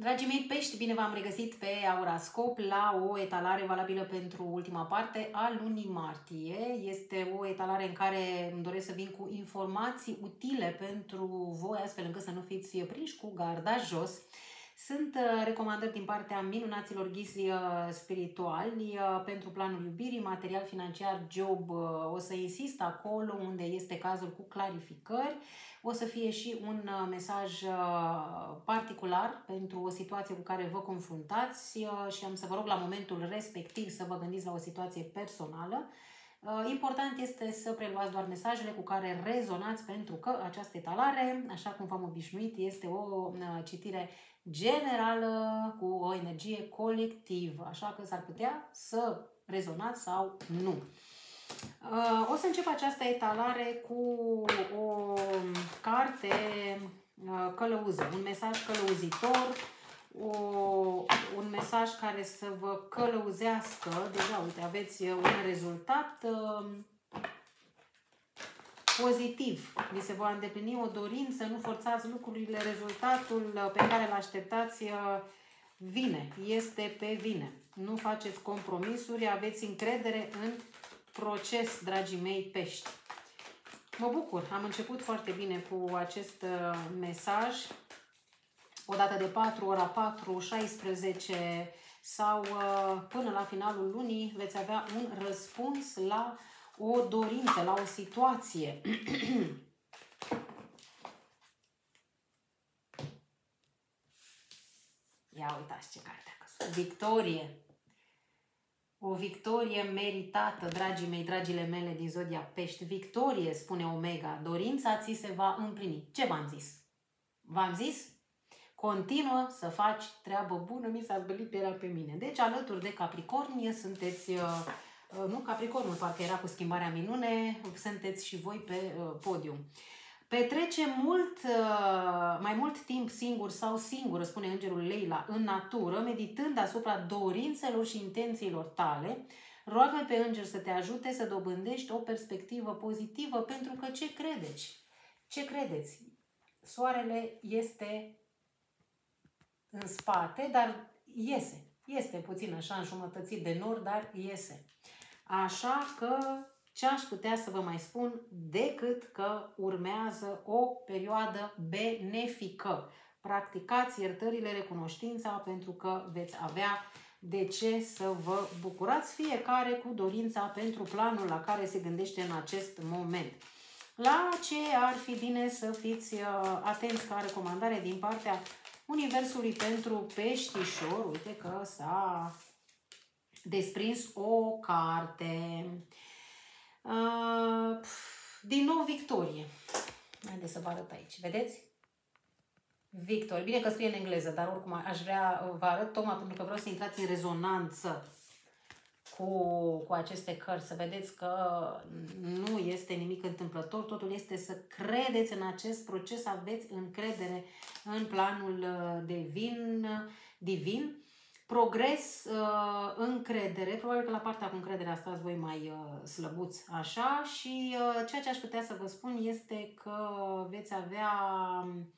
Dragii mei pești, bine v-am regăsit pe Aurascop la o etalare valabilă pentru ultima parte a lunii martie. Este o etalare în care îmi doresc să vin cu informații utile pentru voi, astfel încât să nu fiți prinși cu garda jos. Sunt uh, recomandări din partea minunaților ghizi uh, spirituali uh, pentru planul iubirii, material financiar, job. O să insist acolo unde este cazul cu clarificări. O să fie și un mesaj particular pentru o situație cu care vă confruntați și am să vă rog la momentul respectiv să vă gândiți la o situație personală. Important este să preluați doar mesajele cu care rezonați pentru că această etalare, așa cum v-am obișnuit, este o citire generală cu o energie colectivă, așa că s-ar putea să rezonați sau nu. Uh, o să încep această etalare cu o carte uh, călăuză, un mesaj călăuzitor, o, un mesaj care să vă călăuzească. Deja, uite, aveți un rezultat uh, pozitiv. Vi se va îndeplini o dorință, nu forțați lucrurile, rezultatul uh, pe care îl așteptați uh, vine, este pe vine. Nu faceți compromisuri, aveți încredere în proces, dragii mei pești. Mă bucur, am început foarte bine cu acest uh, mesaj. O dată de 4, ora 4, 16 sau până la finalul lunii veți avea un răspuns la o dorință, la o situație. Ia uitați ce carte a căzut. Victorie. O victorie meritată, dragii mei, dragile mele din Zodia Pești. Victorie, spune Omega. Dorința ți se va împlini. Ce v-am zis? V-am zis? Continuă să faci treabă bună, mi s-a zbălit pielea pe mine. Deci, alături de Capricornie, sunteți uh, Uh, nu, Capricornul parcă era cu schimbarea minune, sunteți și voi pe uh, podium. Petrece mult, uh, mai mult timp singur sau singură, spune îngerul Leila, în natură, meditând asupra dorințelor și intențiilor tale. Roagă pe înger să te ajute să dobândești o perspectivă pozitivă pentru că ce credeți? Ce credeți? Soarele este în spate, dar iese. Este puțin așa înșumătățit de nord, dar iese. Așa că ce aș putea să vă mai spun decât că urmează o perioadă benefică. Practicați iertările, recunoștința pentru că veți avea de ce să vă bucurați fiecare cu dorința pentru planul la care se gândește în acest moment. La ce ar fi bine să fiți uh, atenți ca recomandare din partea Universului pentru peștișor? Uite că s-a desprins o carte. Uh, din nou Victorie. Haideți să vă arăt aici. Vedeți? Victor. Bine că scrie în engleză, dar oricum aș vrea, vă arăt tocmai pentru că vreau să intrați în rezonanță cu, cu aceste cărți, să vedeți că nu este nimic întâmplător, totul este să credeți în acest proces, aveți încredere în planul uh, divin, divin progres, uh, încredere, probabil că la partea cu încredere stați voi mai uh, slăbuți așa și uh, ceea ce aș putea să vă spun este că veți avea um,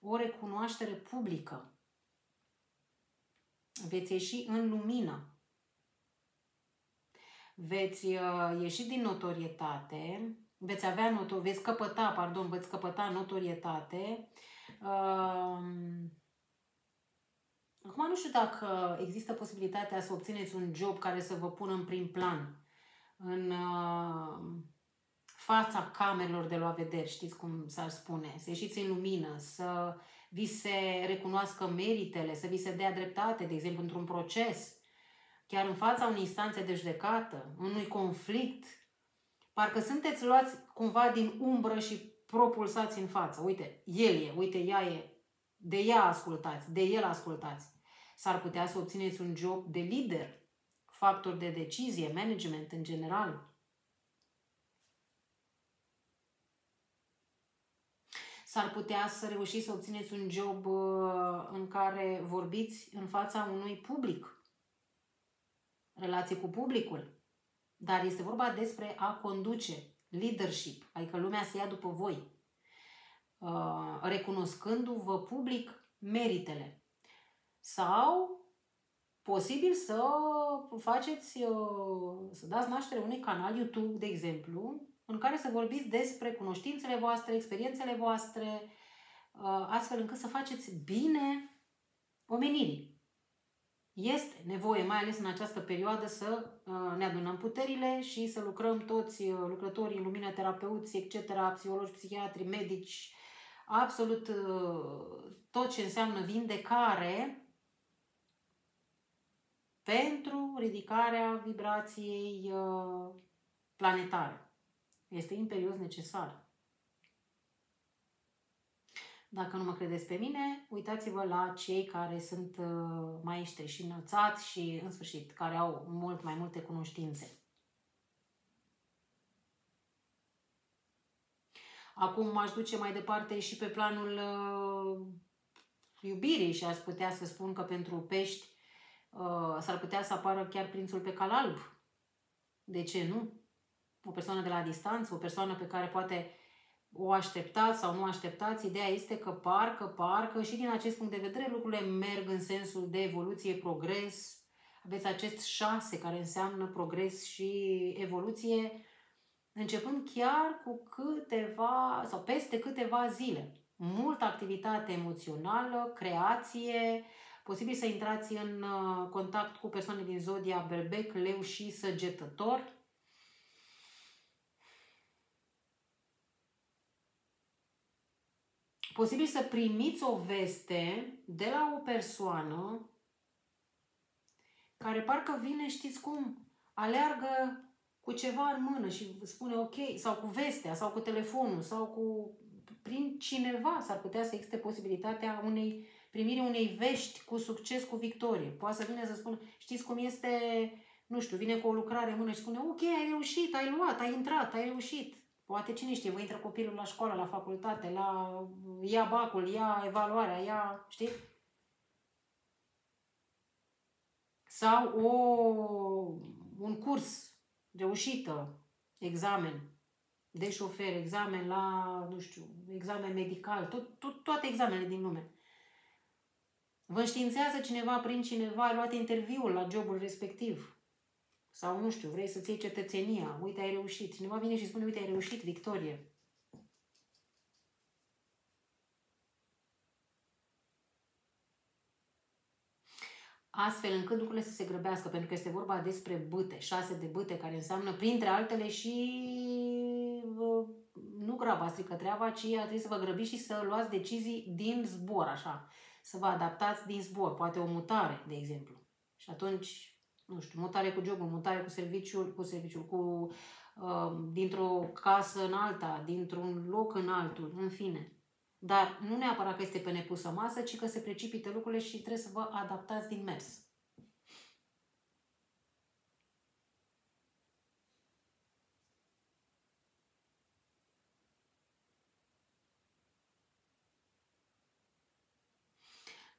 o recunoaștere publică. Veți ieși în lumină. Veți ieși din notorietate, veți avea noto- veți căpăta, pardon, veți căpăta notorietate. Uh, Acum nu știu dacă există posibilitatea să obțineți un job care să vă pună în prim plan, în uh, fața camerelor de la vederi, știți cum s-ar spune, să ieșiți în lumină, să vi se recunoască meritele, să vi se dea dreptate, de exemplu, într-un proces, chiar în fața unei instanțe de judecată, unui conflict, parcă sunteți luați cumva din umbră și propulsați în față. Uite, el e, uite, ea e, de ea ascultați, de el ascultați. S-ar putea să obțineți un job de lider, factor de decizie, management în general. S-ar putea să reușiți să obțineți un job uh, în care vorbiți în fața unui public, relație cu publicul. Dar este vorba despre a conduce, leadership, adică lumea să ia după voi. Uh, recunoscându-vă public meritele. Sau posibil să faceți, să dați naștere unui canal YouTube, de exemplu, în care să vorbiți despre cunoștințele voastre, experiențele voastre, astfel încât să faceți bine omenirii. Este nevoie, mai ales în această perioadă, să ne adunăm puterile și să lucrăm toți lucrătorii în lumină, terapeuți, etc., psihologi, psihiatri, medici, absolut tot ce înseamnă vindecare pentru ridicarea vibrației planetare. Este imperios necesar. Dacă nu mă credeți pe mine, uitați-vă la cei care sunt uh, maestri și înălțați și, în sfârșit, care au mult mai multe cunoștințe. Acum aș duce mai departe și pe planul uh, iubirii și aș putea să spun că pentru pești uh, s-ar putea să apară chiar prințul pe cal alb. De ce nu? O persoană de la distanță, o persoană pe care poate o așteptați sau nu așteptați, ideea este că parcă, parcă și din acest punct de vedere lucrurile merg în sensul de evoluție, progres. Aveți acest șase care înseamnă progres și evoluție, începând chiar cu câteva sau peste câteva zile. Multă activitate emoțională, creație, posibil să intrați în uh, contact cu persoane din zodia berbec, leu și săgetător, posibil să primiți o veste de la o persoană care parcă vine, știți cum, aleargă cu ceva în mână și spune ok, sau cu vestea, sau cu telefonul, sau cu prin cineva s-ar putea să existe posibilitatea unei primirii unei vești cu succes, cu victorie. Poate să vină să spună, știți cum este, nu știu, vine cu o lucrare în mână și spune, ok, ai reușit, ai luat, ai intrat, ai reușit. Poate cine știe, vă intră copilul la școală, la facultate, la ia bacul, ia evaluarea, ia, știi? Sau o, un curs reușită, examen de șofer, examen la, nu știu, examen medical, tot, tot, toate examenele din lume. Vă științează cineva prin cineva, ai luat interviul la jobul respectiv. Sau, nu știu, vrei să-ți iei cetățenia, uite, ai reușit. Cineva vine și spune, uite, ai reușit, victorie. astfel încât lucrurile să se grăbească, pentru că este vorba despre bâte, șase de bâte, care înseamnă, printre altele, și nu graba strică treaba, ci trebuie să vă grăbiți și să luați decizii din zbor, așa, să vă adaptați din zbor, poate o mutare, de exemplu. Și atunci nu știu, mutare cu jobul, mutare cu serviciul, cu serviciul, cu uh, dintr-o casă în alta, dintr-un loc în altul, în fine. Dar nu neapărat că este pe nepusă masă, ci că se precipită lucrurile și trebuie să vă adaptați din mers.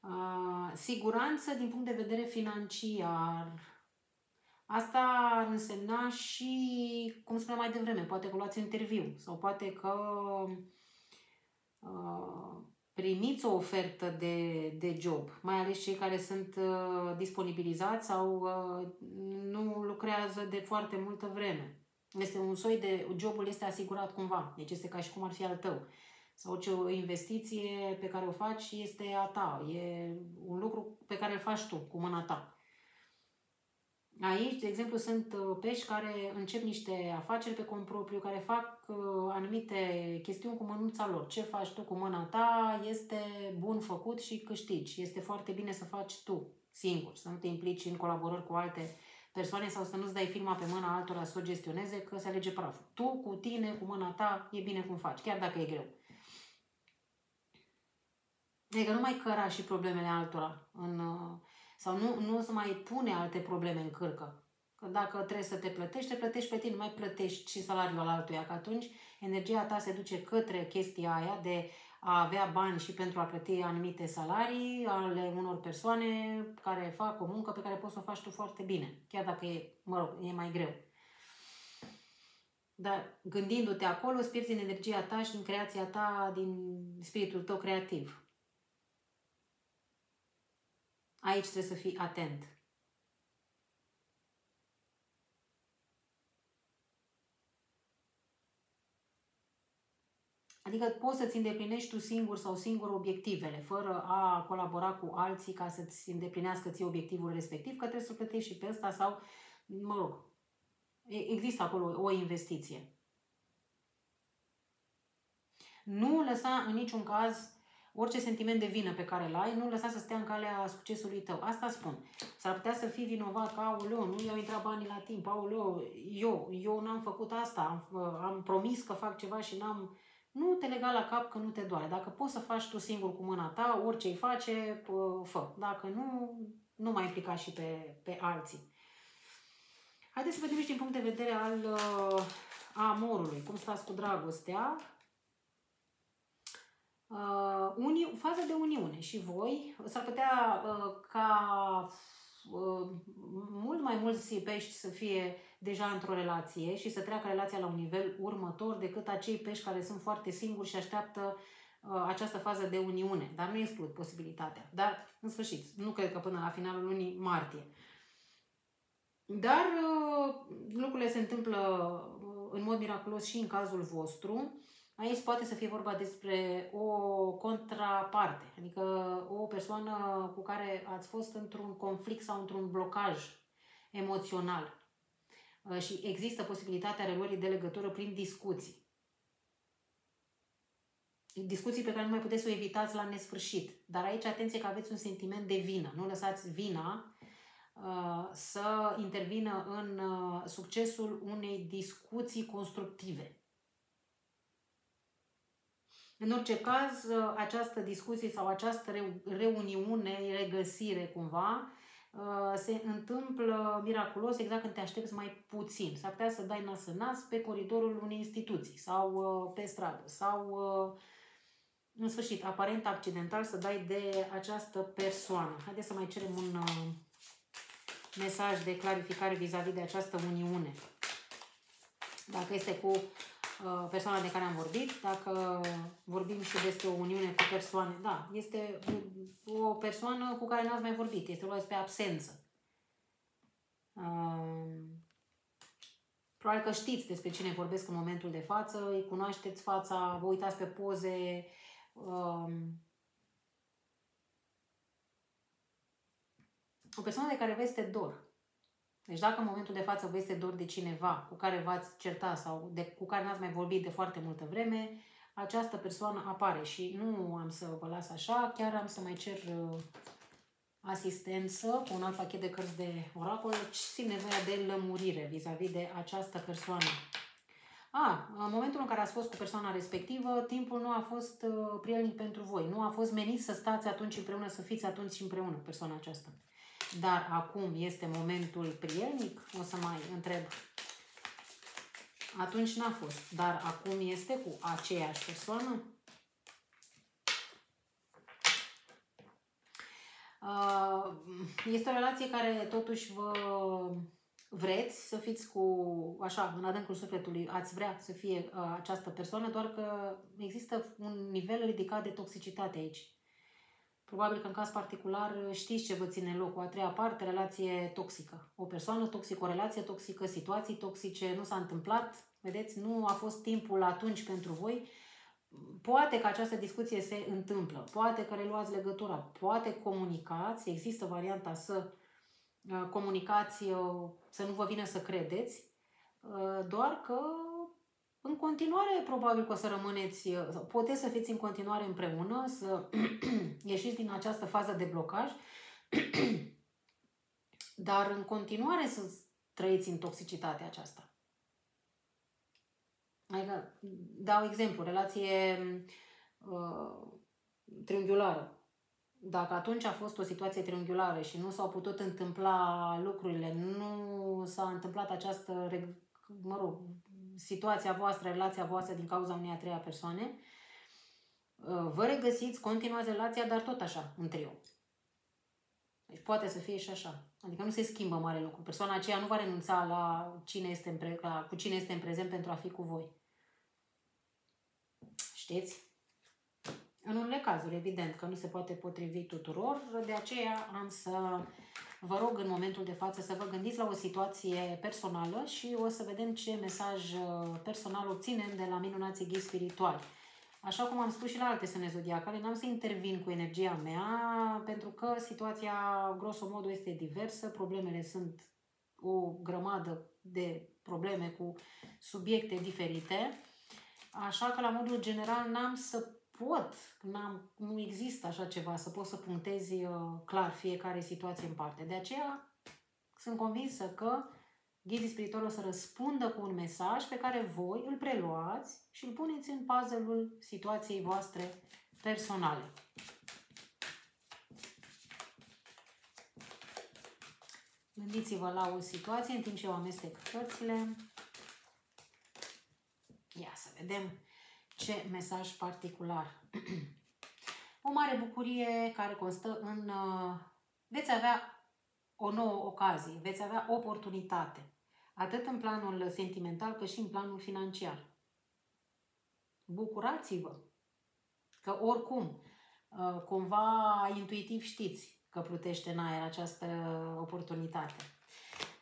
Uh, siguranță din punct de vedere financiar, Asta ar însemna și, cum spuneam mai devreme, poate că luați interviu sau poate că uh, primiți o ofertă de, de job, mai ales cei care sunt uh, disponibilizați sau uh, nu lucrează de foarte multă vreme. Este un soi de, jobul este asigurat cumva, deci este ca și cum ar fi al tău. Sau orice investiție pe care o faci este a ta, e un lucru pe care îl faci tu cu mâna ta. Aici, de exemplu, sunt uh, pești care încep niște afaceri pe cont propriu, care fac uh, anumite chestiuni cu mânuța lor. Ce faci tu cu mâna ta este bun făcut și câștigi. Este foarte bine să faci tu, singur, să nu te implici în colaborări cu alte persoane sau să nu-ți dai firma pe mâna altora să o gestioneze, că se alege praful. Tu, cu tine, cu mâna ta, e bine cum faci, chiar dacă e greu. Adică nu mai căra și problemele altora în, uh, sau nu, nu să mai pune alte probleme în cârcă. Că dacă trebuie să te plătești, te plătești pe tine, nu mai plătești și salariul al altuia, că atunci energia ta se duce către chestia aia de a avea bani și pentru a plăti anumite salarii ale unor persoane care fac o muncă pe care poți să o faci tu foarte bine, chiar dacă e, mă rog, e mai greu. Dar gândindu-te acolo, îți pierzi energia ta și din creația ta, din spiritul tău creativ. Aici trebuie să fii atent. Adică poți să-ți îndeplinești tu singur sau singur obiectivele, fără a colabora cu alții ca să-ți îndeplinească ție obiectivul respectiv, că trebuie să plătești și pe ăsta sau, mă rog, există acolo o investiție. Nu lăsa în niciun caz orice sentiment de vină pe care îl ai, nu lăsa să stea în calea succesului tău. Asta spun. S-ar putea să fii vinovat că, aoleu, nu i-au intrat banii la timp, aoleu, eu, eu n-am făcut asta, am, am promis că fac ceva și n-am... Nu te lega la cap că nu te doare. Dacă poți să faci tu singur cu mâna ta, orice îi face, fă. Dacă nu, nu mai implica și pe, pe alții. Haideți să vedem și din punct de vedere al uh, amorului. Cum stați cu dragostea? Uh, uni, fază de uniune și voi s-ar putea uh, ca uh, mult mai mulți pești să fie deja într-o relație și să treacă relația la un nivel următor decât acei pești care sunt foarte singuri și așteaptă uh, această fază de uniune. Dar nu exclud posibilitatea. Dar, în sfârșit, nu cred că până la finalul lunii martie. Dar uh, lucrurile se întâmplă uh, în mod miraculos și în cazul vostru. Aici poate să fie vorba despre o contraparte, adică o persoană cu care ați fost într-un conflict sau într-un blocaj emoțional uh, și există posibilitatea reluării de legătură prin discuții. Discuții pe care nu mai puteți să o evitați la nesfârșit. Dar aici atenție că aveți un sentiment de vină. Nu lăsați vina uh, să intervină în uh, succesul unei discuții constructive. În orice caz, ă, această discuție sau această reuniune, regăsire cumva, ă, se întâmplă miraculos exact când te aștepți mai puțin. S-ar putea să dai nas în nas pe coridorul unei instituții sau ă, pe stradă sau în sfârșit, aparent accidental, să dai de această persoană. Haideți să mai cerem un mesaj de clarificare vis-a-vis -vis de această uniune. Dacă este cu Uh, persoana de care am vorbit, dacă vorbim și despre o uniune cu persoane, da, este o persoană cu care n-ați mai vorbit, este vorba despre absență. Uh, probabil că știți despre cine vorbesc în momentul de față, îi cunoașteți fața, vă uitați pe poze, uh, o persoană de care vă este dor. Deci dacă în momentul de față vă este dor de cineva cu care v-ați certat sau de, cu care n-ați mai vorbit de foarte multă vreme, această persoană apare și nu am să vă las așa, chiar am să mai cer uh, asistență cu un alt pachet de cărți de oracol, simt nevoia de lămurire vis-a-vis -vis de această persoană. A, în momentul în care ați fost cu persoana respectivă, timpul nu a fost uh, prielnic pentru voi. Nu a fost menit să stați atunci împreună, să fiți atunci împreună cu persoana aceasta. Dar acum este momentul prielnic? O să mai întreb. Atunci n-a fost, dar acum este cu aceeași persoană? Uh, este o relație care totuși vă vreți să fiți cu, așa, în adâncul sufletului, ați vrea să fie uh, această persoană, doar că există un nivel ridicat de toxicitate aici. Probabil că în caz particular știți ce vă ține locul. A treia parte, relație toxică. O persoană toxică, o relație toxică, situații toxice, nu s-a întâmplat, vedeți, nu a fost timpul atunci pentru voi. Poate că această discuție se întâmplă, poate că reluați legătura, poate comunicați, există varianta să uh, comunicați, uh, să nu vă vină să credeți, uh, doar că în continuare, probabil că o să rămâneți, sau puteți să fiți în continuare împreună, să ieșiți din această fază de blocaj, dar în continuare să trăiți în toxicitatea aceasta. Adică, dau exemplu, relație uh, triunghiulară. Dacă atunci a fost o situație triunghiulară și nu s-au putut întâmpla lucrurile, nu s-a întâmplat această, mă rog, situația voastră, relația voastră din cauza unei a treia persoane, uh, vă regăsiți, continuați relația, dar tot așa, în trio. Deci poate să fie și așa. Adică nu se schimbă mare lucru. Persoana aceea nu va renunța la, cine este în pre, la cu cine este în prezent pentru a fi cu voi. Știți? În unele cazuri, evident, că nu se poate potrivi tuturor, de aceea am să vă rog în momentul de față să vă gândiți la o situație personală și o să vedem ce mesaj uh, personal obținem de la minunații ghid spirituali. Așa cum am spus și la alte semne zodiacale, n-am să intervin cu energia mea, pentru că situația, grosomodo, este diversă, problemele sunt o grămadă de probleme cu subiecte diferite, așa că la modul general n-am să pot, n-am, nu există așa ceva, să pot să punctezi uh, clar fiecare situație în parte. De aceea sunt convinsă că ghidii spirituali o să răspundă cu un mesaj pe care voi îl preluați și îl puneți în puzzle-ul situației voastre personale. Gândiți-vă la o situație în timp ce eu amestec cărțile. Ia să vedem ce mesaj particular. o mare bucurie care constă în... Uh, veți avea o nouă ocazie, veți avea oportunitate, atât în planul sentimental cât și în planul financiar. Bucurați-vă că oricum, uh, cumva intuitiv știți că plutește în aer această oportunitate.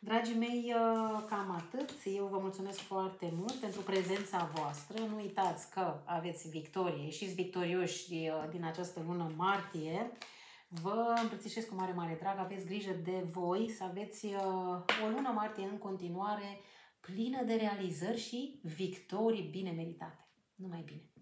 Dragii mei, uh, cam atât. Eu vă mulțumesc foarte mult pentru prezența voastră. Nu uitați că aveți victorie, ieșiți victorioși uh, din această lună martie. Vă îmbrățișez cu mare, mare drag. Aveți grijă de voi, să aveți uh, o lună martie în continuare plină de realizări și victorii bine meritate. Numai bine!